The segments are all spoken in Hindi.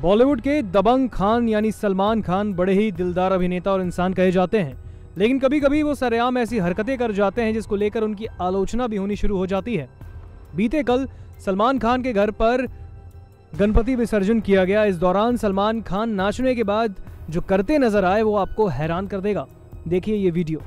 बॉलीवुड के दबंग खान यानी सलमान खान बड़े ही दिलदार अभिनेता और इंसान कहे जाते हैं। लेकिन कभी कभी वो सरेआम ऐसी हरकतें कर जाते हैं जिसको लेकर उनकी आलोचना भी होनी शुरू हो जाती है। बीते कल सलमान खान के घर पर गणपति विसर्जन किया गया। इस दौरान सलमान खान नाचने के बाद जो करते नज़र आए वो आपको हैरान कर देगा। देखिए ये video.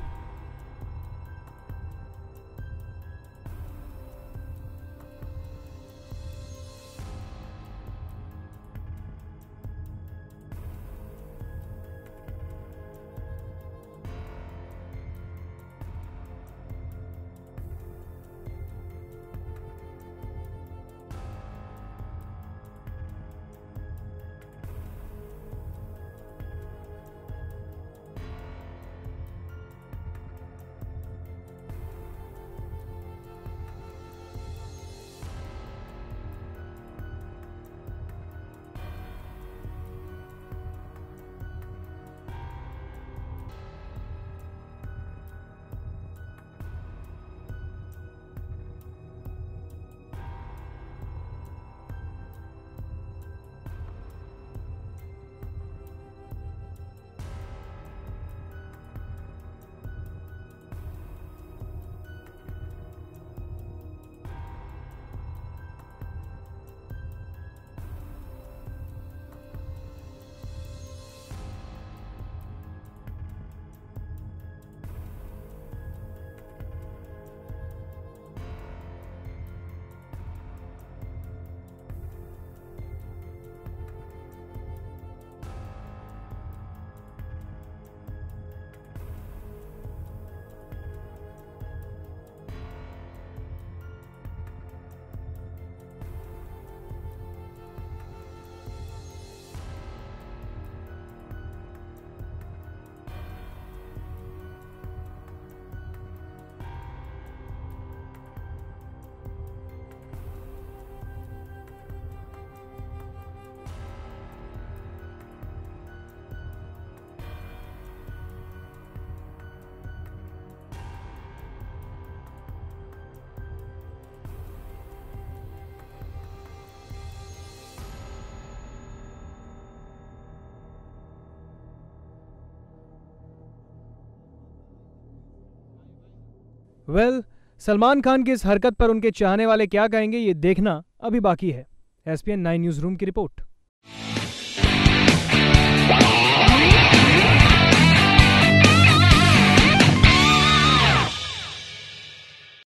Well well, Salman Khan की इस हरकत पर उनके चाहने वाले क्या कहेंगे ये देखना अभी बाकी है। एसपीएन नाइन न्यूज़ रूम की रिपोर्ट।